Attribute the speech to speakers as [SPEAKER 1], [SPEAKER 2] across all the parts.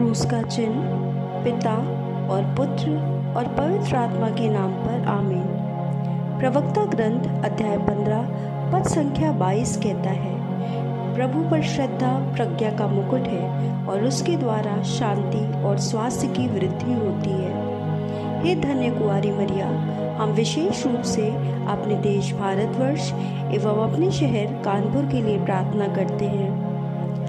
[SPEAKER 1] क्रूस का चिन्ह, पिता और पुत्र और पवित्र आत्मा के नाम पर आमीन। प्रवक्ता ग्रंथ अध्याय पंद्रह, पद संख्या बाईस कहता है, प्रभु पर श्रद्धा, प्रज्ञा का मुकुट है और उसके द्वारा शांति और स्वास्थ्य की वृद्धि होती है। हे धन्य कुआरी मरिया, हम विशेष रूप से अपने देश भारतवर्ष एवं अपने शहर कानपुर के लिए प्रार्थना करते हैं।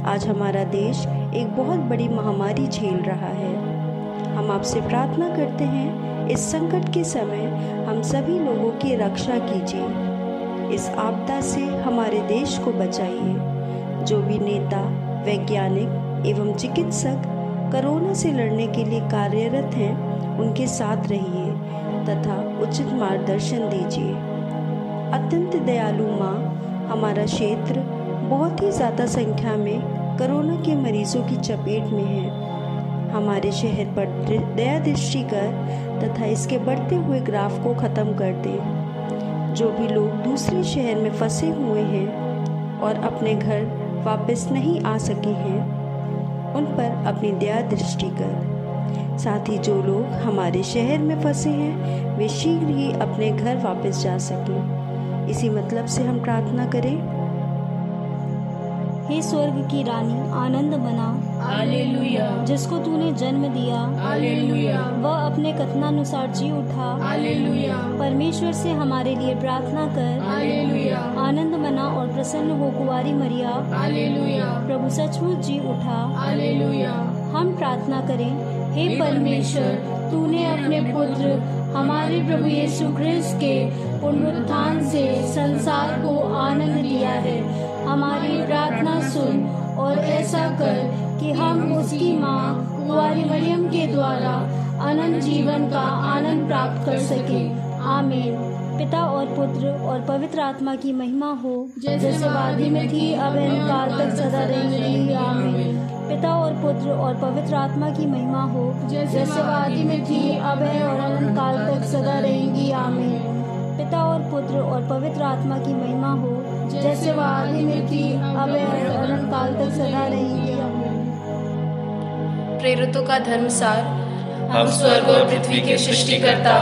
[SPEAKER 1] आज हमारा देश एक बहुत बड़ी महामारी झेल रहा है। हम आपसे प्रार्थना करते हैं, इस संकट के समय हम सभी लोगों की रक्षा कीजिए। इस आपदा से हमारे देश को बचाइए। जो भी नेता, वैज्ञानिक एवं चिकित्सक कोरोना से लड़ने के लिए कार्यरत हैं, उनके साथ रहिए तथा उचित मार्गदर्शन दीजिए। अत्यंत दयालु माँ, हमारा क्षेत्र बहुत ही ज़्यादा संख्या में कोरोना के मरीजों की चपेट में है। हमारे शहर पर दया दृष्टि कर तथा इसके बढ़ते हुए ग्राफ को ख़त्म कर दे। जो भी लोग दूसरे शहर में फंसे हुए हैं और अपने घर वापस नहीं आ सके हैं, उन पर अपनी दया दृष्टि कर। साथ ही जो लोग हमारे शहर में फंसे हैं, वे शीघ्र ही अपने घर वापस जा सकें। इसी मतलब से हम प्रार्थना करें
[SPEAKER 2] हे स्वर्ग की रानी आनंद बना।
[SPEAKER 3] हालेलुया।
[SPEAKER 2] जिसको तूने जन्म दिया वह अपने कथनानुसार जी उठा। परमेश्वर से हमारे लिए प्रार्थना कर। आनंद मना और प्रसन्न हो कुंवारी मरिया। प्रभु सचमुच जी उठा। हम प्रार्थना करें हे परमेश्वर तूने अपने पुत्र हमारे प्रभु यीशु क्रिस्त के पुनरुत्थान से संसार को आनंद दिया है। हमारी प्रार्थना सुन और ऐसा कर कि हम उसकी माँ, कुंवारी मरियम के द्वारा अनंत जीवन का आनंद प्राप्त कर सके। आमीन। पिता और पुत्र और पवित्र आत्मा की महिमा हो, जैसे वादी में थी, अब काल तक सदा रहेगी। आमीन। पिता और पुत्र और पवित्र आत्मा की महिमा हो जैसे वादी में थी अब है और अनंत काल तक सदा रहेगी आमीन। पिता और पुत्र और पवित्र आत्मा की महिमा हो जैसे वह आदि में थी अब है और अनंत काल तक सदा रहेगी आमीन।
[SPEAKER 4] प्रेरितों का धर्मसार हम स्वर्ग और पृथ्वी के सृष्टिकर्ता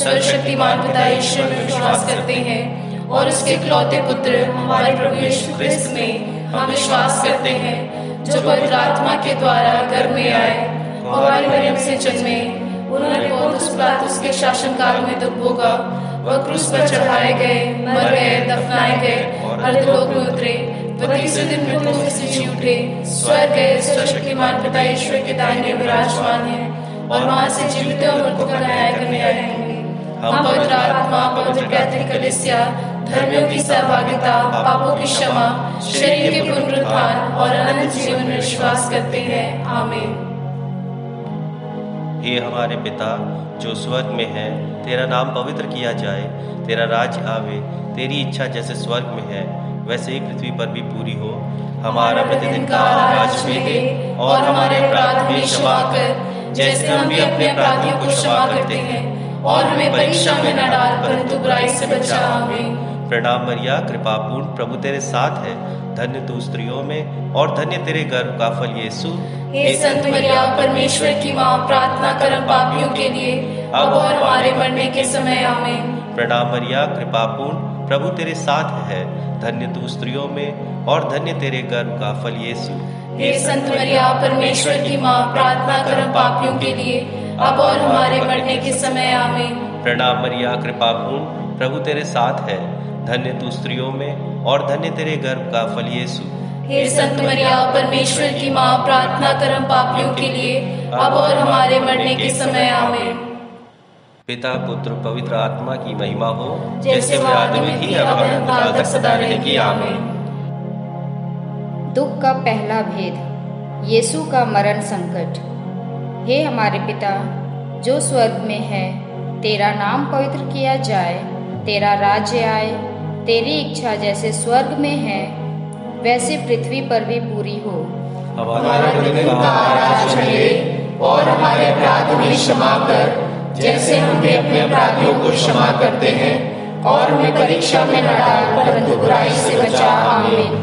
[SPEAKER 4] सर्वशक्तिमान पिता ईश्वर में विश्वास करते हैं और उसके इकलौते पुत्र हमारे प्रभु यीशु क्रिस्त में हम विश्वास करते हैं। जो पवित्र आत्मा के द्वारा गर्भ में आए हमारी मरियम से जन्मे, उन्होंने पौधुस पिलातुस के में दुख भोगा, वह क्रूस पर चढ़ाए गए, मर गए, दफनाए गए अधोलोक में उतरे वह तीसरे दिन मृतकों में से जी उठे, स्वर्ग गए, सर्वशक्तिमान पिता ईश्वर के दाहिने विराजमान है, और वहाँ से जीवित और मृतकों का न्याय करने आएँगे हम पवित्र आत्मा, पवित्र कैथोलिक कलीसिया धर्मियों की सहभागिता पापों की क्षमा शरीर के पुनरुत्थान और अनंत जीवन में विश्वास करते हैं। आमीन।
[SPEAKER 5] हे हमारे पिता जो स्वर्ग में है तेरा नाम पवित्र किया जाए तेरा राज्य आवे तेरी इच्छा जैसे स्वर्ग में है वैसे ही पृथ्वी पर भी पूरी हो। हमारा प्रतिदिन का आज में दे और हमारे अपराध भी क्षमा कर जैसे हम भी अपने अपराधियों को क्षमा करते हैं और हमें परीक्षा में न डाल परंतु बुराई से बचा। हमें प्रणाम मरिया कृपा पूर्ण प्रभु तेरे साथ है। धन्य तू स्त्रियों में और धन्य तेरे गर्भ का फल यीशु।
[SPEAKER 4] हे संत मरिया परमेश्वर की माँ प्रार्थना करम पापियों के लिए। अब और हमारे मरने के समय आमीन।
[SPEAKER 5] प्रणाम मरिया कृपा पूर्ण प्रभु तेरे साथ है। धन्य तू स्त्रियों में और धन्य तेरे गर्भ का फल यीशु।
[SPEAKER 4] हे संत मरिया परमेश्वर की माँ प्रार्थना करम पापियों के लिए। अब और हमारे मरने के समय आमीन।
[SPEAKER 5] प्रणाम मरिया कृपा पूर्ण प्रभु तेरे साथ है। धन्य तू स्त्रियों में और धन्य तेरे गर्भ का फल यीशु।
[SPEAKER 4] हे संत मरिया परमेश्वर की माँ प्रार्थना करम पापियों के लिए अब और हमारे मरने के समय आमीन।
[SPEAKER 5] पिता पुत्र पवित्र आत्मा की महिमा हो
[SPEAKER 4] जैसे वो आदि में थी अब काल तक सदा रहेगी आमीन।
[SPEAKER 6] दुख का पहला भेद यीशु का मरण संकट। हे हमारे पिता जो स्वर्ग में है तेरा नाम पवित्र किया जाए तेरा राज्य आए तेरी इच्छा जैसे स्वर्ग में है वैसे पृथ्वी पर भी पूरी हो।
[SPEAKER 3] हमारा और हमारे अपराध भी क्षमा कर जैसे हम भी अपने अपराधियों को क्षमा करते हैं और हमें परीक्षा में न डाल परंतु बुराई से बचा। आमीन।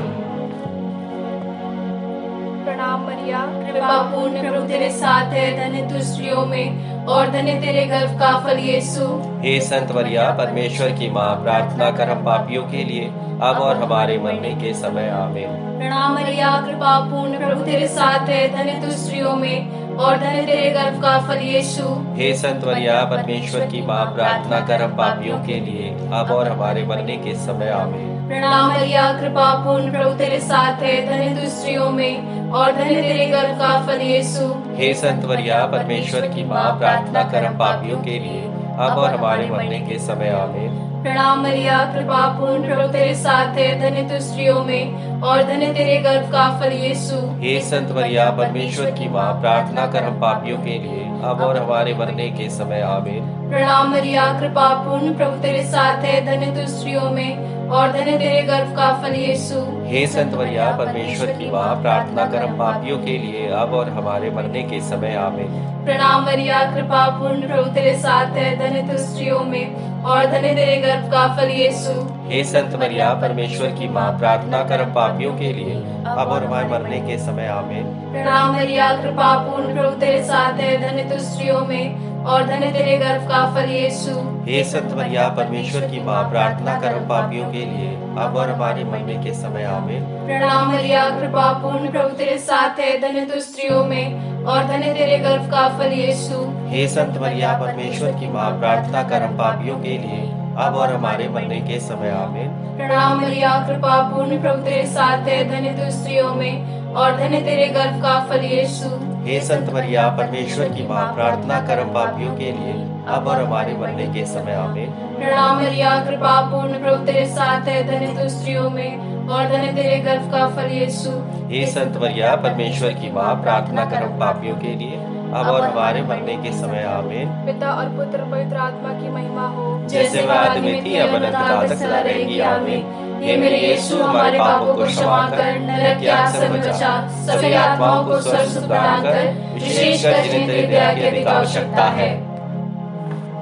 [SPEAKER 7] प्रणाम मरिया कृपा
[SPEAKER 4] कृपा पूर्ण प्रभु तेरे साथ है धन्य तू स्त्रियों में। और धन्य तेरे गर्भ का फल यीशु।
[SPEAKER 5] हे संत वरिया परमेश्वर की माँ प्रार्थना कर हम पापियों के लिए अब और हमारे मरने के समय आमीन।
[SPEAKER 4] प्रणाम मरिया कृपा पूर्ण प्रभु तेरे साथ है धन्य तू स्त्रियों में। और धन्य तेरे गर्भ का फल यीशु।
[SPEAKER 5] हे संत मरिया परमेश्वर की माँ प्रार्थना कर हम पापियों के लिए। अब और हमारे मरने के समय आमीन।
[SPEAKER 4] प्रणाम मरिया कृपा पूर्ण प्रभु तेरे साथ है धन्य स्त्रियों में और धन्य तेरे गर्भ का फल यीशु।
[SPEAKER 5] हे संत मरिया परमेश्वर की माँ प्रार्थना कर हम पापियों के लिए। अब और हमारे मरने के समय आमीन।
[SPEAKER 4] प्रणाम मरिया कृपा पूर्ण प्रभु तेरे साथ है धन्य तू स्त्रियों में और धन्य तेरे गर्भ का फल यीशु।
[SPEAKER 5] हे संत मरिया परमेश्वर की माँ प्रार्थना कर हम पापियों के लिए अब और हमारे मरने के समय आवे
[SPEAKER 4] प्रणाम मरिया कृपा पूर्ण प्रभु तेरे साथ है धन्य तू स्त्रियों में और धन्य तेरे गर्भ का फल यीशु।
[SPEAKER 5] हे संत मरिया परमेश्वर की माँ प्रार्थना कर हम पापियों के लिए अब और हमारे मरने के समय आमीन।
[SPEAKER 4] प्रणाम मरिया कृपा पूर्ण प्रभु तेरे साथ है धन्य तू स्त्रियों में और धन्य तेरे गर्भ का फल यीशु।
[SPEAKER 5] हे संत मरिया परमेश्वर की माँ प्रार्थना कर हम पापियों के लिए अब और हमारे मरने के समय आमीन।
[SPEAKER 4] प्रणाम मरिया कृपा पूर्ण प्रभु तेरे साथ है धन्य तू स्त्रियों में और धन्य तेरे गर्भ का फल यीशु।
[SPEAKER 5] हे संत मरिया परमेश्वर की माँ प्रार्थना कर पापियों के लिए। अब और हमारे मरने के समय आमीन।
[SPEAKER 4] प्रणाम मरिया कृपा पूर्ण प्रभु तेरे साथ है धन्य तू स्त्रियों में और धन्य तेरे गर्भ का फल यीशु।
[SPEAKER 5] हे संत मरिया परमेश्वर की माँ प्रार्थना कर पापियों के लिए। अब और हमारे मरने के समय आमीन।
[SPEAKER 4] प्रणाम मरिया कृपा पूर्ण प्रभु तेरे साथ है धन्य तू स्त्रियों में और धन्य तेरे गर्भ का फल यीशु।
[SPEAKER 5] हे संत मरिया परमेश्वर की माँ प्रार्थना कर हम पापियों के लिए अब और हमारे मरने के समय आमीन।
[SPEAKER 4] प्रणाम मरिया कृपा पूर्ण प्रभु तेरे साथ है धन्य तू स्त्रियों में और धन्य तेरे गर्भ का फल यीशु।
[SPEAKER 5] हे संत मरिया परमेश्वर की माँ प्रार्थना कर हम पापियों के लिए अब और हमारे मरने के समय आमीन।
[SPEAKER 4] पिता और पुत्र पवित्र आत्मा की महिमा हो
[SPEAKER 5] जैसे वह आदि में थी अब अनंत काल तक सदा रहेगी आमीन। हे मेरे यीशु हमारे पापों को क्षमा कर नरक की आग से बचा। सभी आत्माओं को स्वर्ग सुख प्रदान कर विशेषकर जिन्हें तेरी दया की अधिक आवश्यकता है।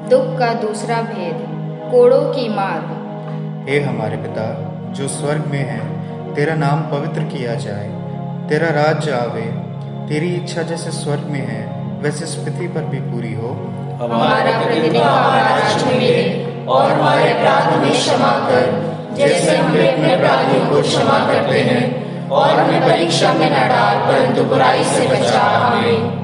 [SPEAKER 6] दुख का दूसरा भेद कोड़ों की मार।
[SPEAKER 7] हे हमारे पिता जो स्वर्ग में है तेरा नाम पवित्र किया जाए तेरा राज्य आवे तेरी इच्छा जैसे स्वर्ग में है वैसे पृथ्वी पर भी पूरी हो।
[SPEAKER 3] हमारा प्रतिदिन का आहार आज हमें दे और हमारे अपराध हमें क्षमा कर। जैसे हम अपने अपराधियों को क्षमा करते हैं और हमें परीक्षा में न डाल, परंतु बुराई से बचा। आमीन।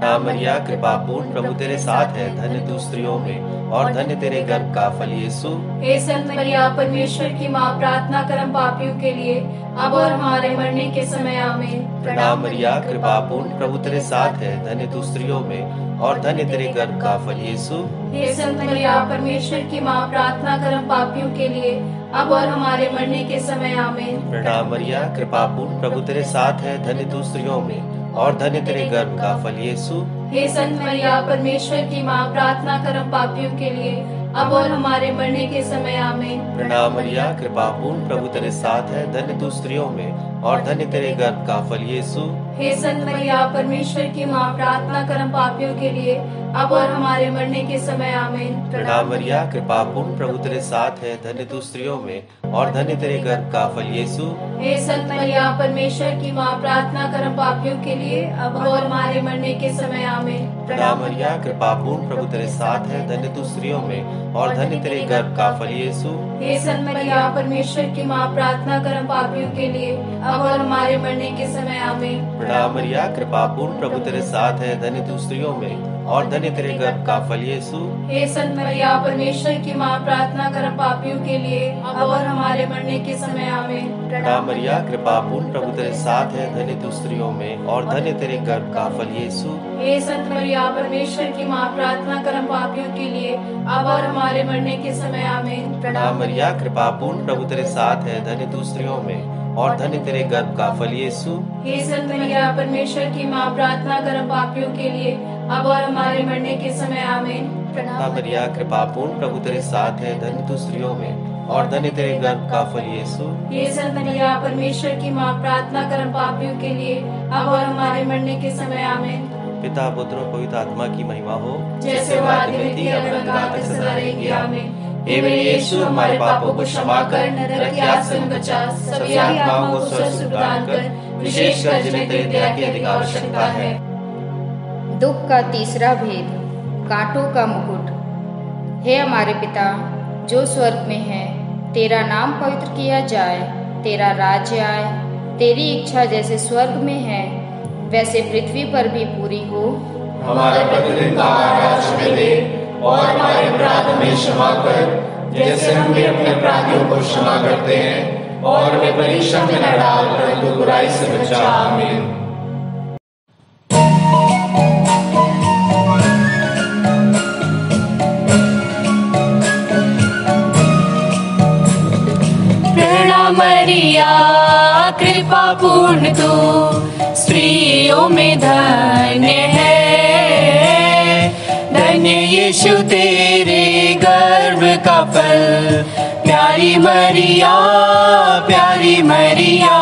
[SPEAKER 5] नाम मरिया कृपा पूर्ण प्रभु तेरे साथ है धन्य तू स्त्रियों में और धन्य तेरे गर्भ का फल यीशु।
[SPEAKER 4] हे संत मरिया परमेश्वर की माँ प्रार्थना करम पापियों के लिए अब और हमारे मरने के समय आमीन।
[SPEAKER 5] प्रणाम मरिया कृपा पूर्ण प्रभु तेरे साथ है धन्य तू स्त्रियों में और धन्य तेरे गर्भ का फल यीशु।
[SPEAKER 4] हे संत मरिया परमेश्वर की माँ प्रार्थना करम पापियों के लिए अब और हमारे मरने के समय आमीन।
[SPEAKER 5] प्रणाम मरिया कृपा पूर्ण प्रभु तेरे साथ है धन्य तू स्त्रियों में और धन्य तेरे गर्भ का फल यीशु।
[SPEAKER 4] हे संत मरिया परमेश्वर की माँ प्रार्थना करम पापियों के लिए। अब और हमारे मरने के समय आमीन।
[SPEAKER 5] प्रणाम मरिया कृपा पूर्ण प्रभु तेरे साथ है। धन्य तू स्त्रियों में और धन्य तेरे गर्भ का फल यीशु।
[SPEAKER 4] हे संत मरिया परमेश्वर की माँ प्रार्थना करम पापियों के लिए अब और हमारे मरने के समय आमीन।
[SPEAKER 5] प्रणाम मरिया कृपा पूर्ण प्रभु तेरे साथ है धन्य तू स्त्रियों में और धन्य तेरे गर्भ का फल यीशु।
[SPEAKER 4] हे संत मरिया परमेश्वर की माँ प्रार्थना करम पापियों के लिए अब और हमारे मरने के समय आमीन।
[SPEAKER 5] प्रणाम मरिया कृपा पूर्ण प्रभु तेरे साथ है धन्य तू स्त्रियों में और धन्य तेरे गर्भ का फल यीशु।
[SPEAKER 4] हे संत मरिया परमेश्वर की माँ प्रार्थना करम पापियों के लिए अब और हमारे मरने के समय आमीन।
[SPEAKER 5] प्रणाम मरिया कृपा पूर्ण प्रभु तेरे साथ है धन्य तू स्त्रियों में और धन्य तेरे गर्भ का फल यीशु।
[SPEAKER 4] हे संत मरिया परमेश्वर की माँ प्रार्थना करम पापियों के लिए अब और हमारे मरने के समय आमीन।
[SPEAKER 5] प्रणाम मरिया कृपा पूर्ण प्रभु तेरे साथ है धन्य तू स्त्रियों में और धन्य तेरे गर्भ का फल यीशु।
[SPEAKER 4] हे संत मरिया परमेश्वर की माँ प्रार्थना करम पापियों के लिए अब और हमारे मरने के समय आमीन।
[SPEAKER 5] प्रणाम मरिया कृपा पूर्ण प्रभु तेरे साथ है धन्य तू स्त्रियों में और धन्य तेरे गर्भ का फल यीशु।
[SPEAKER 4] हे संत मरिया परमेश्वर की माँ प्रार्थना करम पापियों के लिए अब और हमारे मरने के समय आमीन।
[SPEAKER 5] प्रणाम मरिया कृपा पूर्ण प्रभु तेरे साथ है धन्य तू स्त्रियों में और धन्य तेरे गर्भ का फल यीशु।
[SPEAKER 4] हे संत मरिया परमेश्वर की माँ प्रार्थना करम पापियों के लिए अब और हमारे मरने के समय आमीन।
[SPEAKER 5] पिता पुत्र पवित्र आत्मा की महिमा हो।
[SPEAKER 4] जैसे वो आदि में थी अब तक सदा रहेगी आमीन।
[SPEAKER 5] हे मेरे यीशु हमारे पापों को क्षमा कर नरक की आग से बचा सभी आत्माओं को स्वस्थ प्रदान कर
[SPEAKER 8] विशेषकर जिन्हें तेरे दया की अधिक आवश्यकता है।
[SPEAKER 6] दुख का तीसरा भेद कांटों का मुकुट। हे हमारे पिता जो स्वर्ग में है तेरा नाम पवित्र किया जाए तेरा राज्य आए तेरी इच्छा जैसे स्वर्ग में है वैसे पृथ्वी पर भी पूरी हो।
[SPEAKER 9] हमारे प्रतिदिन का आहार हमें दे। और हमारे अपराध में क्षमा कर, जैसे हम भी अपने अपराधियों को क्षमा करते हैं, और हमें परीक्षा में न डाल परंतु बुराई से बचा, आमीन।
[SPEAKER 8] मरिया, कृपा पूर्ण तू, स्त्रियों में धन्य है। यीशु तेरे गर्भ का फल। प्यारी मरिया प्यारी मरिया,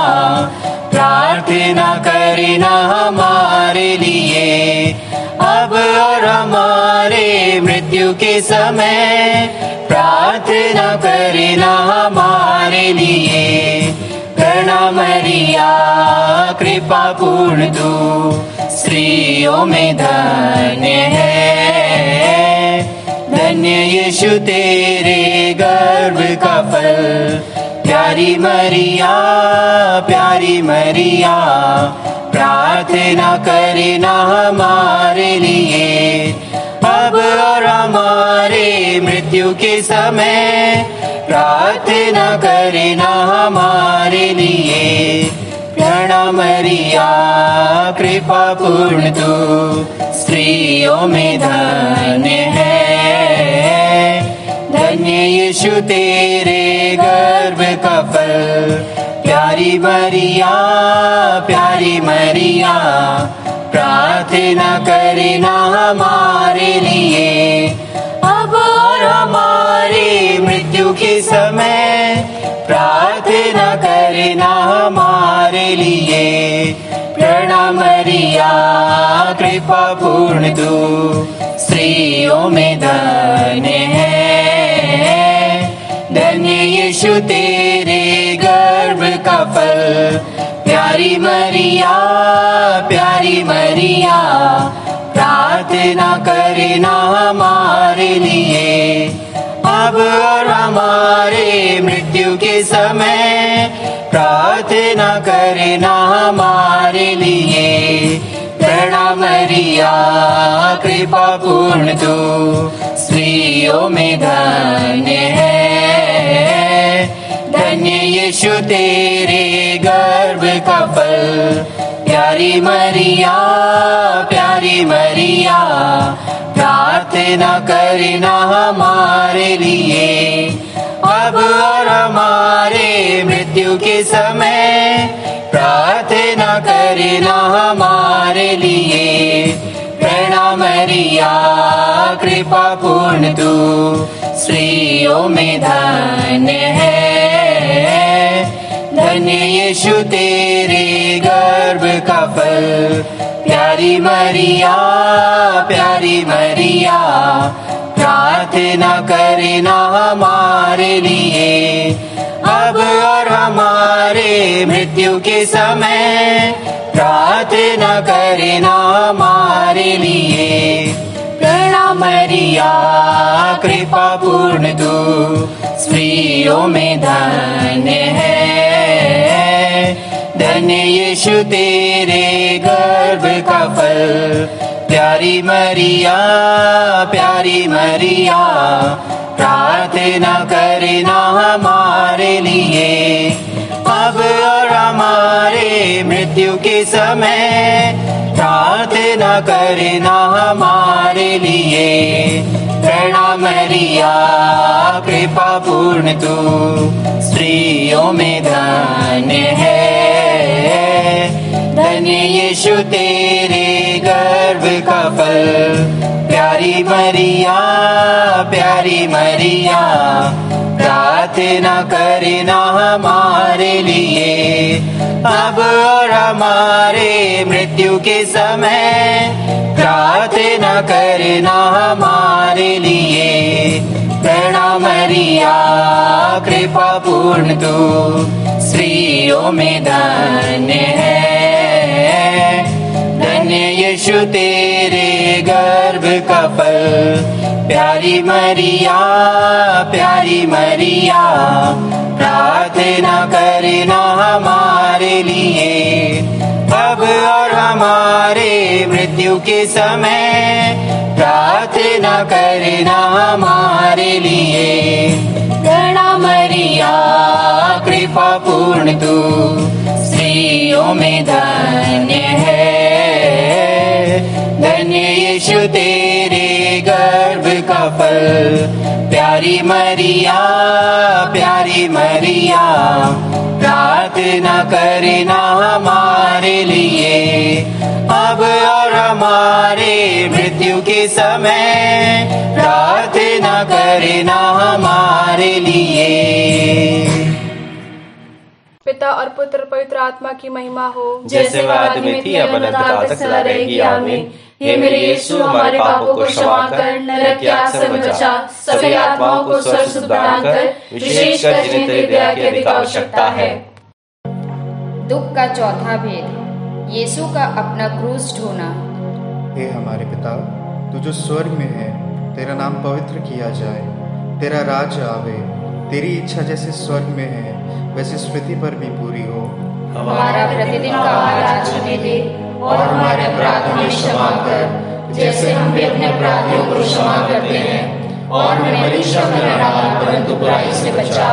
[SPEAKER 8] प्रार्थना करना हमारे लिए। अब और हमारे मृत्यु के समय प्रार्थना करना हमारे लिए। करना मरिया, कृपा पूर्ण तू। स्त्रियों में धन्य है। धन्य यीशु तेरे गर्भ का फल। प्यारी मरिया प्यारी मरिया, प्रार्थना करना हमारे लिए। अब और हमारे मृत्यु के समय प्रार्थना करना हमारे लिए। प्रणाम मरिया, कृपा पूर्ण तू। स्त्रियों में धन्य है। धन्य यीशु तेरे गर्भ का फल। प्यारी मरिया प्यारी मरिया, प्रार्थना करना हमारे लिए। अब और हमारे मृत्यु के समय प्रार्थना करना हमारे लिए प्रणाम मरिया, कृपा पूर्ण तू। स्त्रियों में धन्य है। धन्य यीशु तेरे गर्भ का फल। प्यारी मरिया प्यारी मरिया, प्रार्थना करना हमारे लिए। अब और हमारे मृत्यु के समय प्रार्थना करना हमारे लिए। प्रणाम मरिया कृपा पूर्ण तू। स्त्रियों में धन्य है। धन्य यीशु तेरे गर्भ का फल। प्यारी मरिया प्यारी मरिया, प्रार्थना करना हमारे लिए। अब और हमारे मृत्यु के समय प्रार्थना करना हमारे लिए। प्रणाम मरिया, कृपा पूर्ण तू। स्त्रियों में धन्य है। धन्य यीशु तेरे गर्भ का फल। प्यारी मरिया प्यारी मरिया प्रार्थना करना हमारे लिए। अब और हमारे मृत्यु के समय प्रार्थना करना हमारे लिए। प्रणाम मरिया कृपा पूर्ण तू, स्त्रियों में धन्य है। धन्य यीशु तेरे गर्भ का फल। प्यारी मरिया प्यारी मरिया, प्रार्थना करना हमारे लिए। अब और हमारे मृत्यु के समय प्रार्थना करना हमारे लिए। प्रणाम मरिया, कृपा पूर्ण तू, स्त्रियों में धन्य है। धन्य यीशु तेरे गर्भ का फल प्यारी मरिया प्यारी मरिया प्रार्थना करना हमारे लिए। अब और हमारे मृत्यु के समय प्रार्थना करना हमारे लिए। प्रणाम मरिया, कृपा पूर्ण तू, स्त्रियों में धन्य है। यीशु तेरे गर्भ का फल। प्यारी मरिया प्यारी मरिया, प्रार्थना करना हमारे लिए। अब और हमारे मृत्यु के समय प्रार्थना करना हमारे लिए। गणा मरिया, कृपा पूर्ण तू। स्त्रियों में धन्य है। यीशु तेरे गर्भ का फल। प्यारी मरिया प्यारी मरिया प्रार्थना करना हमारे लिए। अब और हमारे मृत्यु के समय प्रार्थना करना हमारे लिए।
[SPEAKER 4] पिता और पुत्र पवित्र आत्मा की महिमा हो।
[SPEAKER 5] जैसे वह आदि में थी अब अनंतकाल तक सदा रहेगी। आमीन। हे मेरे यीशु हमारे पापों को क्षमा कर नरक की आग से बचा सभी आत्माओं को स्वर्ग सुख बनाकर विशेषकर जिन्हें तेरी दया की अधिक आवश्यकता है।
[SPEAKER 6] दुख का चौथा भेद यीशु का अपना क्रूस ढोना।
[SPEAKER 7] हे हमारे पिता तू जो स्वर्ग में है तेरा नाम पवित्र किया जाए तेरा राज आवे तेरी इच्छा जैसे स्वर्ग में है वैसे स्मृति पर भी पूरी हो।
[SPEAKER 6] हमारा प्रतिदिन का आहार आज हमें दे।
[SPEAKER 8] और हमारे अपराधों में क्षमा कर जैसे हम भी अपने अपराधियों को क्षमा करते हैं। और हमें परीक्षा में न डाल परंतु बुराई से बचा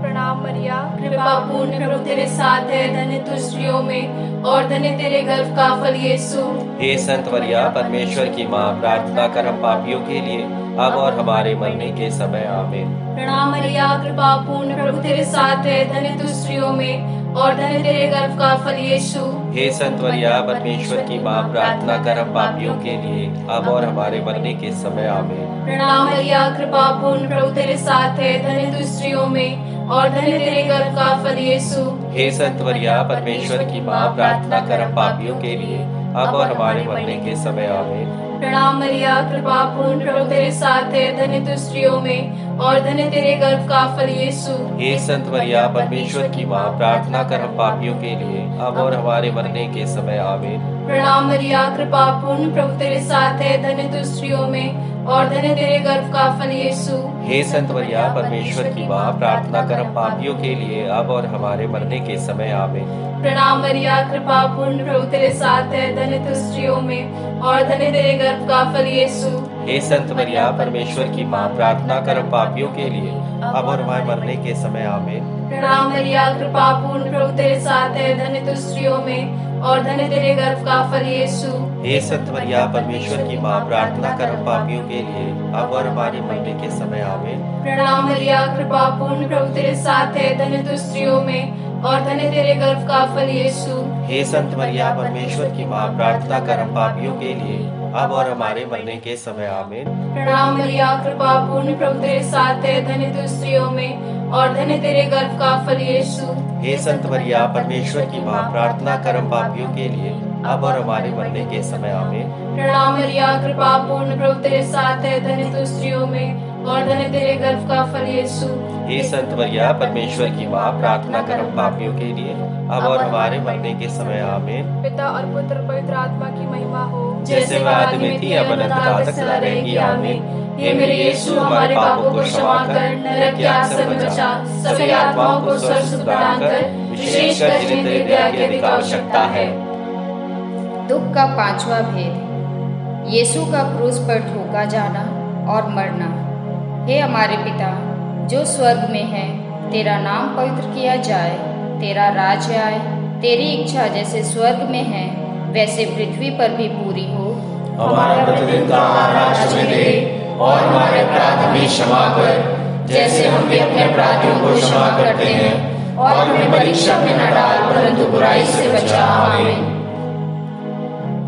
[SPEAKER 4] प्रणाम मरिया कृपा पूर्ण प्रभु तेरे साथ है धन्य तू स्त्रियों में और धन्य तेरे गर्भ का फल यीशु।
[SPEAKER 5] हे संत मरिया परमेश्वर की माँ प्रार्थना कर हम पापियों के लिए अब और हमारे मरने के समय आमीन।
[SPEAKER 4] प्रणाम मरिया कृपा पूर्ण प्रभु तेरे साथ है धन्य तू स्त्रियों में और धन्य तेरे गर्भ का फल यीशु।
[SPEAKER 5] हे संत मरिया परमेश्वर की माँ प्रार्थना कर हम पापियों के लिए अब और हमारे मरने के समय आवे
[SPEAKER 4] प्रणाम मरिया कृपा पूर्ण प्रभु तेरे साथ है धन्य तू स्त्रियों में और धन्य तेरे गर्भ का फल यीशु।
[SPEAKER 5] हे संत मरिया परमेश्वर की माँ प्रार्थना कर हम पापियों के लिए अब और हमारे मरने के समय आवे
[SPEAKER 4] प्रणाम मरिया कृपा पूर्ण प्रभु तेरे साथ है धन्य तू स्त्रियों में और धन्य तेरे गर्भ का फल यीशु।
[SPEAKER 5] हे संत मरिया परमेश्वर की माँ प्रार्थना कर हम पापियों के लिए अब और हमारे मरने के समय आवे
[SPEAKER 4] प्रणाम मरिया कृपा पूर्ण प्रभु तेरे साथ है धन्य तू स्त्रियों में और धन्य तेरे गर्भ का फल यीशु।
[SPEAKER 5] हे संत मरिया परमेश्वर की माँ प्रार्थना कर हम पापियों के लिए अब और हमारे मरने के समय आवे
[SPEAKER 4] प्रणाम मरिया कृपा पूर्ण प्रभु तेरे साथ है धन्य तू स्त्रियों में और धन्य तेरे गर्भ का फल यीशु।
[SPEAKER 5] हे संत मरिया परमेश्वर की माँ प्रार्थना कर पापियों के लिए अब और हमारे मरने के समय आमीन।
[SPEAKER 4] प्रणाम मरिया कृपा पूर्ण प्रभु तेरे साथ है धन्य तू स्त्रियों में और धन्य तेरे गर्भ का फल यीशु।
[SPEAKER 5] हे संत मरिया परमेश्वर की माँ प्रार्थना कर पापियों के लिए अब और हमारे मरने के समय आमीन।
[SPEAKER 4] प्रणाम मरिया कृपा पूर्ण प्रभु तेरे साथ है धन्य तू स्त्रियों में और धन्य तेरे गर्भ का फल यीशु।
[SPEAKER 5] हे संत मरिया परमेश्वर की माँ प्रार्थना कर हम पापियों के लिए अब और हमारे मरने के समय आमीन।
[SPEAKER 4] प्रणाम मरिया कृपा पूर्ण प्रभु तेरे साथ है धन्य तू स्त्रियों में और धन्य तेरे गर्भ का फल यीशु।
[SPEAKER 5] हे संत मरिया परमेश्वर की माँ प्रार्थना कर हम पापियों के लिए अब और हमारे मरने के समय आमीन।
[SPEAKER 4] प्रणाम मरिया कृपा पूर्ण प्रभु तेरे साथ है धन्य तू स्त्रियों में और धन्य तेरे गर्भ का फल यीशु।
[SPEAKER 5] हे संत मरिया परमेश्वर की माँ प्रार्थना कर पापियों के लिए। अब और हमारे मरने के समय आमीन।
[SPEAKER 4] पिता और पुत्र पवित्र आत्मा की महिमा हो।
[SPEAKER 5] जैसे वह आदि में थी अब अनंतकाल तक सदा रहेगी आमीन। हे मेरे यीशु हमारे पापों को क्षमा कर नरक की आग से बचा। सभी आत्माओं को स्वर्ग सुख बनाकर विशेषकर जिन्हें तेरी दया की अधिक आवश्यकता है।
[SPEAKER 6] दुख का पांचवा भेद। यीशु का क्रूस पर ठोका जाना और मरना। हे हमारे पिता जो स्वर्ग में है, तेरा नाम पवित्र किया जाए, तेरा राज्य आए, तेरी इच्छा जैसे स्वर्ग में है, वैसे पृथ्वी पर भी पूरी हो।
[SPEAKER 8] हमारा प्रतिदिन आहार हमें दे, और हमारे अपराध हमें क्षमा कर, जैसे हम भी अपने अपराधियों को क्षमा करते हैं, और हमें परीक्षा में न डाल, परंतु बुराई से बचा। आमीन।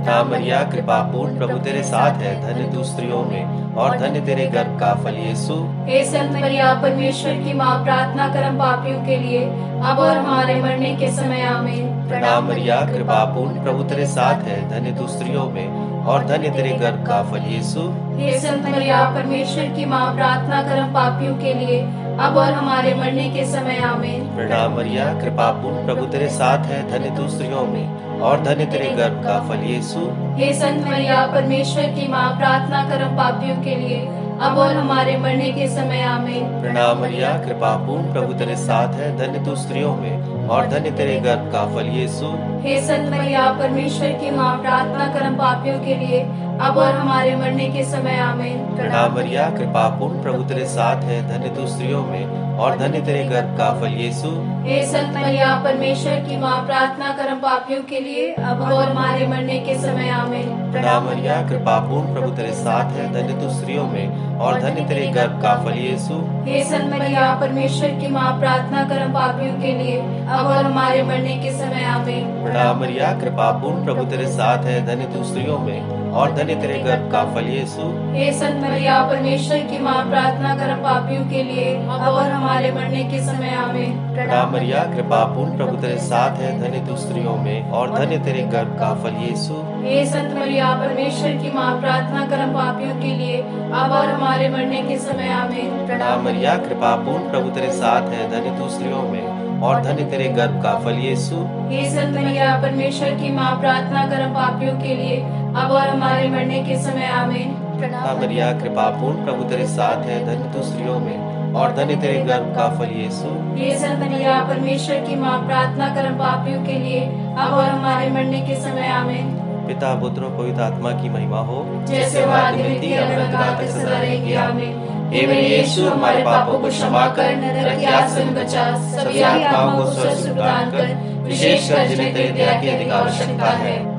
[SPEAKER 5] नाम मरिया कृपा पूर्ण प्रभु तेरे साथ है धन्य तू स्त्रियों में और धन्य तेरे गर्भ का फल यीशु।
[SPEAKER 4] हे संत मरिया परमेश्वर की माँ प्रार्थना करम पापियों के लिए अब और हमारे मरने के समय आमीन।
[SPEAKER 5] प्रणाम मरिया कृपा पूर्ण प्रभु तेरे साथ है धन्य तू स्त्रियों में और धन्य तेरे गर्भ का फल यीशु।
[SPEAKER 4] हे संत मरिया परमेश्वर की माँ प्रार्थना करम पापियों के लिए अब और हमारे मरने के समय आमीन।
[SPEAKER 5] प्रणाम मरिया कृपा पूर्ण प्रभु तेरे साथ है धन्य तू स्त्रियों में और धन्य तेरे गर्भ का फल यीशु।
[SPEAKER 4] हे संत मरिया परमेश्वर की माँ प्रार्थना करम पापियों के लिए। अब और हमारे मरने के समय आमीन।
[SPEAKER 5] प्रणाम मरिया कृपा पूर्ण प्रभु तेरे साथ है धन्य तू स्त्रियों में और धन्य तेरे गर्भ का फल यीशु।
[SPEAKER 4] हे संत मरिया परमेश्वर की माँ प्रार्थना करम पापियों के लिए अब और हमारे मरने के समय आमेन।
[SPEAKER 5] प्रणाम मरिया कृपा पूर्ण प्रभु तेरे साथ है धन्य तू स्त्रियों में। और धन्य तेरे गर्भ का फल यीशु।
[SPEAKER 4] हे संत मरिया परमेश्वर की माँ प्रार्थना करम पापियों के लिए अब और हमारे मरने के समय आमीन।
[SPEAKER 5] प्रणाम मरिया कृपा पूर्ण प्रभु तेरे साथ है धन्य तू स्त्रियों में और धन्य तेरे गर्भ का फल यीशु।
[SPEAKER 4] हे संत मरिया परमेश्वर की माँ प्रार्थना करम पापियों के लिए अब और हमारे मरने के समय आमीन।
[SPEAKER 5] प्रणाम मरिया कृपा पूर्ण प्रभु तेरे साथ है धन्य तू स्त्रियों में और धन्य तेरे गर्भ का फल यीशु।
[SPEAKER 4] हे संत मरिया परमेश्वर की माँ प्रार्थना करम पापियों के लिए अब और हमारे मरने के समय आमीन।
[SPEAKER 5] प्रणाम मरिया कृपा पूर्ण प्रभु तेरे साथ है धन्य तू स्त्रियों में और धन्य तेरे गर्भ का फल यीशु।
[SPEAKER 4] हे संत मरिया परमेश्वर की माँ प्रार्थना करम पापियों के लिए अब और हमारे मरने के समय आमीन।
[SPEAKER 5] प्रणाम मरिया कृपा पूर्ण प्रभु तेरे साथ है धन्य तू स्त्रियों में और धन्य तेरे गर्भ का फल यीशु।
[SPEAKER 4] हे संत मरिया परमेश्वर की माँ प्रार्थना करम पापियों के लिए अब और हमारे मरने के समय आमीन।
[SPEAKER 5] प्रणाम। मरिया कृपा पूर्ण। प्रभु तेरे साथ है धन्य तू स्त्रियों में और धन्य तेरे गर्भ का फल यीशु।
[SPEAKER 4] हे संत मरिया परमेश्वर की माँ प्रार्थना कर पापियों के लिए। अब और हमारे मरने के समय आमीन।
[SPEAKER 5] पिता पुत्र पवित्र आत्मा की महिमा हो।
[SPEAKER 4] जैसे सदा रहेगी आमीन। हे मेरे यीशु हमारे पापों को क्षमा कर नरक से बचा सभी आत्माओं को स्वस्थ प्रदान कर विशेषकर जिन्हें तेरी दया की अधिक आवश्यकता है।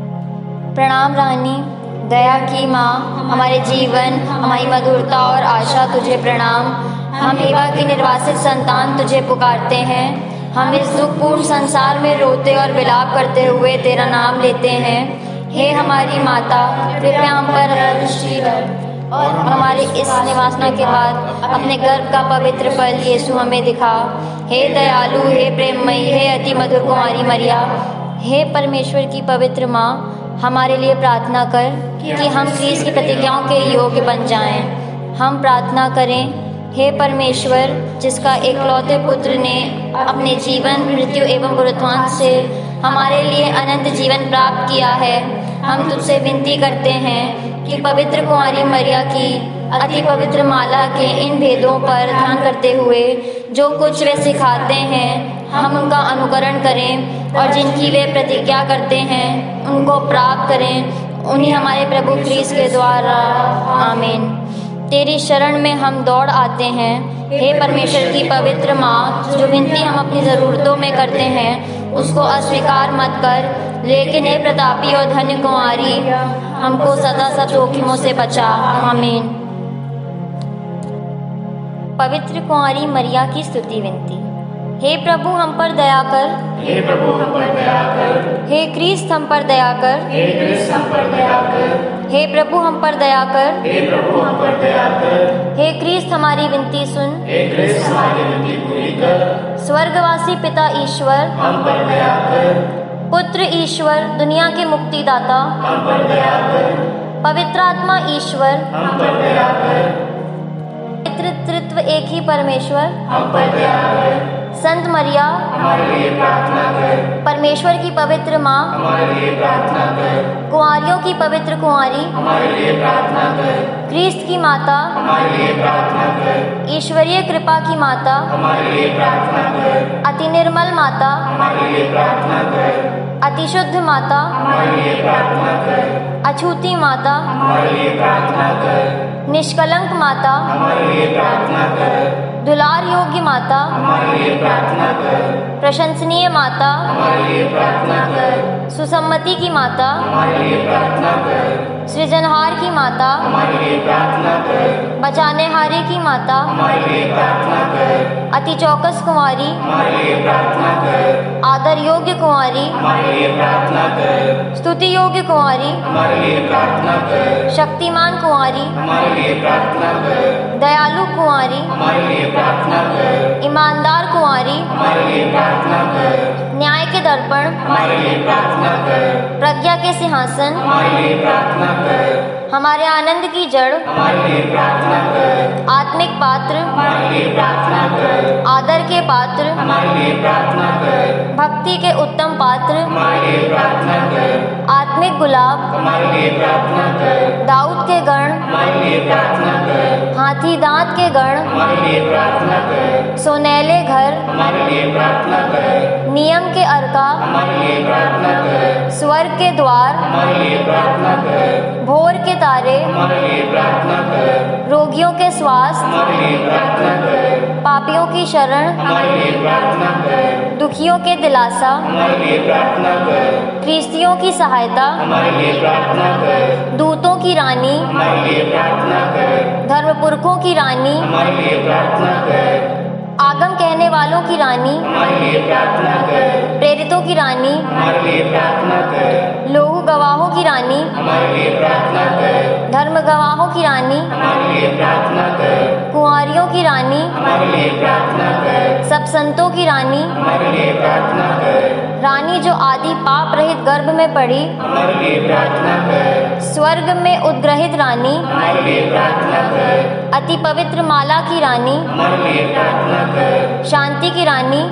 [SPEAKER 10] प्रणाम रानी, दया की माँ, हमारे जीवन, हमारी मधुरता और आशा तुझे प्रणाम। हम एवा की निर्वासित संतान तुझे पुकारते हैं। हम इस दुखपूर्ण संसार में रोते और विलाप करते हुए तेरा नाम लेते हैं। हे हमारी माता, कृपया हम पर और हमारे इस निवासना के बाद अपने गर्भ का पवित्र फल यीशु हमें दिखा। हे दयालु, हे प्रेममयी, हे अति मधुर कुमारी मरिया, हे परमेश्वर की पवित्र माँ हमारे लिए प्रार्थना कर कि हम क्रीस की प्रतिज्ञाओं के योग्य बन जाएँ। हम प्रार्थना करें, हे परमेश्वर, जिसका एकलौते पुत्र ने अपने जीवन, मृत्यु एवं पुरुत्वान से हमारे लिए अनंत जीवन प्राप्त किया है, हम तुझसे विनती करते हैं कि पवित्र कुमारी मरिया की अति पवित्र माला के इन भेदों पर ध्यान करते हुए जो कुछ वे सिखाते हैं, हम उनका अनुकरण करें और जिनकी वे प्रतिज्ञा करते हैं, उनको प्राप्त करें। उन्हीं हमारे प्रभु क्रीस के द्वारा। आमीन। तेरी शरण में हम दौड़ आते हैं। हे परमेश्वर की पवित्र माँ, जो विनती हम अपनी ज़रूरतों में करते हैं, उसको अस्वीकार मत कर। लेकिन हे प्रतापी और धन्य कुमारी हमको सदा सब जोखिमों से बचा। आमीन। पवित्र कुंवारी मरिया की स्तुति विनती। हे प्रभु हम पर दया कर।
[SPEAKER 3] हे प्रभु हम पर दया कर।
[SPEAKER 10] हे क्रिस्त हम पर दया कर।
[SPEAKER 3] हे कृष्ण हम पर दया कर।
[SPEAKER 10] हे प्रभु हम पर दया कर।
[SPEAKER 3] हे प्रभु हम पर दया कर।
[SPEAKER 10] हे क्रिस्त हमारी विनती सुन।
[SPEAKER 3] हे कृष्ण हमारी विनती पूरी कर।
[SPEAKER 10] स्वर्गवासी पिता ईश्वर।
[SPEAKER 3] हम पर दया कर।
[SPEAKER 10] पुत्र ईश्वर दुनिया के मुक्तिदाता।
[SPEAKER 3] हम पर दया कर।
[SPEAKER 10] पवित्र आत्मा ईश्वर।
[SPEAKER 3] हम पर दया कर।
[SPEAKER 10] तृत्व एक ही परमेश्वर।
[SPEAKER 3] हम पर दया
[SPEAKER 10] संत मरिया।
[SPEAKER 3] हमारे लिए प्रार्थना कर।
[SPEAKER 10] परमेश्वर की पवित्र माँ।
[SPEAKER 3] हमारे लिए प्रार्थना कर।
[SPEAKER 10] कुंवारियों की पवित्र कुंवारी।
[SPEAKER 3] हमारे लिए प्रार्थना कर।
[SPEAKER 10] क्रिस्त की माता।
[SPEAKER 3] हमारे लिए प्रार्थना कर।
[SPEAKER 10] ईश्वरीय कृपा की माता।
[SPEAKER 3] हमारे लिए प्रार्थना कर।
[SPEAKER 10] अति निर्मल माता।
[SPEAKER 3] हमारे लिए प्रार्थना कर।
[SPEAKER 10] अति माता।
[SPEAKER 3] हमारे लिए प्रार्थना कर।
[SPEAKER 10] अछूती माता।
[SPEAKER 3] हमारे लिए प्रार्थना कर।
[SPEAKER 10] निष्कलंक माता
[SPEAKER 3] हमारे लिए प्रार्थना कर।
[SPEAKER 10] दुलार योग्य माता
[SPEAKER 3] हमारे लिए प्रार्थना कर।
[SPEAKER 10] प्रशंसनीय माता
[SPEAKER 3] हमारे लिए प्रार्थना कर
[SPEAKER 10] सुसम्मति की माता
[SPEAKER 3] हमारे लिए प्रार्थना कर
[SPEAKER 10] सृजनहार की माता
[SPEAKER 3] हमारे लिए प्रार्थना कर
[SPEAKER 10] बचाने हारे की माता
[SPEAKER 3] हमारे लिए प्रार्थना कर
[SPEAKER 10] अति चौकस कुंवारी
[SPEAKER 3] हमारे लिए प्रार्थना कर
[SPEAKER 10] आदर योग्य कुंवारी
[SPEAKER 3] हमारे लिए प्रार्थना कर
[SPEAKER 10] स्तुति योग्य कुंवारी
[SPEAKER 3] हमारे लिए प्रार्थना कर
[SPEAKER 10] शक्तिमान
[SPEAKER 3] कर
[SPEAKER 10] दयालु
[SPEAKER 3] कर
[SPEAKER 10] ईमानदार
[SPEAKER 3] लिए प्रार्थना कर।
[SPEAKER 10] न्याय के दर्पण।
[SPEAKER 3] हमारे लिए प्रार्थना कर।
[SPEAKER 10] प्रज्ञा के सिंहासन।
[SPEAKER 3] हमारे लिए प्रार्थना कर।
[SPEAKER 10] हमारे आनंद की जड़, आत्मिक पात्र, आदर के पात्र, भक्ति के उत्तम पात्र, आत्मिक गुलाब, दाऊद के गण, हाथी दांत के गण, सोनेले घर, नियम के अर्का, स्वर्ग के द्वार, भोर के तारे रोगियों के स्वास्थ्य पापियों की शरण दुखियों के दिलासा
[SPEAKER 3] हमारे लिए प्रार्थना कर।
[SPEAKER 10] ख्रिस्तियों की सहायता दूतों की रानी
[SPEAKER 3] कर।
[SPEAKER 10] धर्मपुरखों की रानी आगम कहने वालों की रानी प्रेरितों की रानी
[SPEAKER 3] हमारे
[SPEAKER 10] गवाहों की रानी। धर्म गवाहों की रानी। कुंवारियों की रानी। सब संतों की रानी। रानी जो आदि पाप रहित गर्भ में पड़ी। स्वर्ग में उद्ग्रहित रानी। अति पवित्र माला की रानी। शांति की रानी।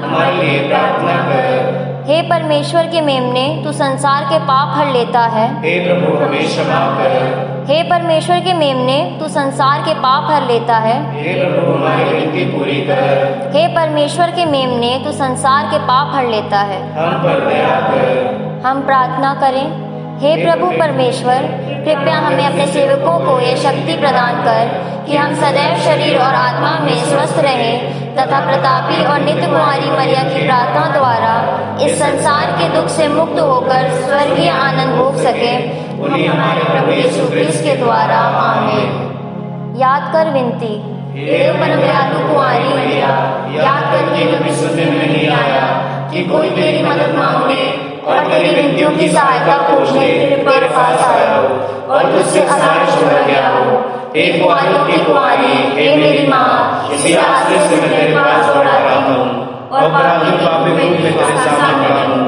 [SPEAKER 10] हे परमेश्वर के मेमने तू संसार के पाप हर लेता है।
[SPEAKER 3] हे प्रभु हमें क्षमा कर।
[SPEAKER 10] हे परमेश्वर के मेमने तू संसार के पाप हर लेता है।
[SPEAKER 3] हे प्रभु हमारी विनती पूरी कर।
[SPEAKER 10] हे परमेश्वर के मेमने तू संसार के पाप हर लेता है।
[SPEAKER 3] हम पर दया कर।
[SPEAKER 10] हम प्रार्थना करें। हे प्रभु परमेश्वर कृपया हमें अपने सेवकों को यह शक्ति प्रदान कर कि हम सदैव शरीर और आत्मा में स्वस्थ रहें तथा प्रतापी और नित्य कुमारी मरिया की प्रार्थना द्वारा इस संसार के दुख से मुक्त होकर स्वर्गीय आनंद भोग सके।
[SPEAKER 3] उन्हीं हमारे प्रभु यीशु क्रिस्त के द्वारा आमीन।
[SPEAKER 10] याद कर विनती
[SPEAKER 3] हे परम दयालु कुंवारी मैया याद करके कभी सुनने में नहीं आया कि कोई तेरी मदद मांगने और तेरी विनतियों की सहायता खोजने तेरे पास आया हो और तुझसे छोड़ा गया हो। हे कुंवारी की कुंवारी हे मेरी माँ इसी आश्रय से मैं तेरे पास दौड़ा रहा हूँ। और अपराधी पापी रूप में तेरे सामने खड़ा हूँ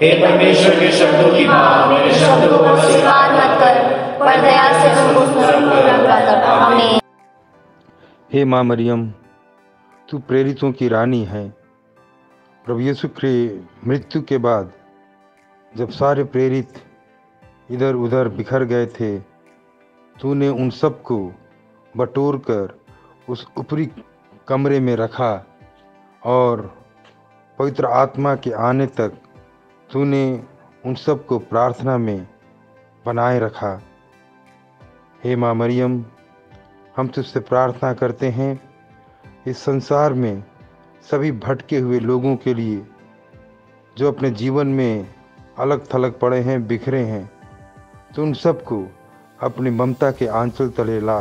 [SPEAKER 3] हे परमेश्वर के शब्दों की माँ मेरे शब्दों को स्वीकार मत कर पर दया से तुम उस नरम को रंगा कर आमीन।
[SPEAKER 11] हे माँ मरियम तू प्रेरितों की रानी है। प्रभु यीशु के मृत्यु के बाद जब सारे प्रेरित इधर उधर बिखर गए थे तूने उन सबको बटोर कर उस ऊपरी कमरे में रखा और पवित्र आत्मा के आने तक तूने उन सबको प्रार्थना में बनाए रखा। हे माँ मरियम, हम तुझसे प्रार्थना करते हैं, इस संसार में सभी भटके हुए लोगों के लिए, जो अपने जीवन में अलग थलग पड़े हैं, बिखरे हैं तो उन सबको अपनी ममता के आंचल तले ला।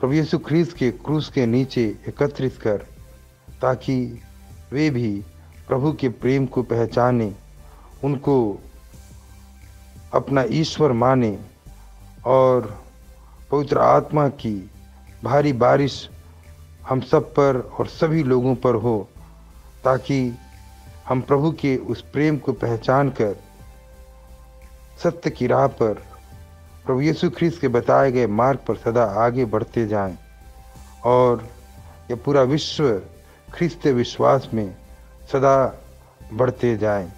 [SPEAKER 11] प्रभु यीशु ख्रीस्त के क्रूस के नीचे एकत्रित कर, ताकि वे भी प्रभु के प्रेम को पहचाने, उनको अपना ईश्वर माने और पवित्र आत्मा की भारी बारिश हम सब पर और सभी लोगों पर हो, ताकि हम प्रभु के उस प्रेम को पहचान कर सत्य की राह पर प्रभु यीशु ख्रीस्त के बताए गए मार्ग पर सदा आगे बढ़ते जाएँ और यह पूरा विश्व ख्रिस्त विश्वास में सदा बढ़ते जाएँ।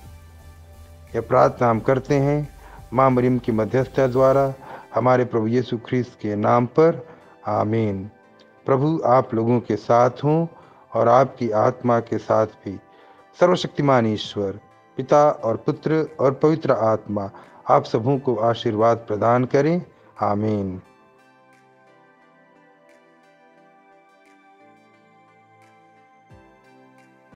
[SPEAKER 11] यह प्रार्थना हम करते हैं माँ मरियम की मध्यस्थता द्वारा हमारे प्रभु यीशु ख्रीस्त के नाम पर। आमीन। प्रभु, आप लोगों के साथ हों और आपकी आत्मा के साथ भी। सर्वशक्तिमान ईश्वर, पिता और पुत्र और पवित्र आत्मा, आप सबों को आशीर्वाद प्रदान करें। आमीन।